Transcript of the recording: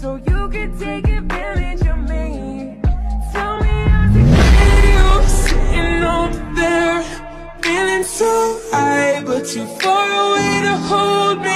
so you can take advantage of me. Tell me how's it you sitting over there, feeling so high, but too far away to hold me.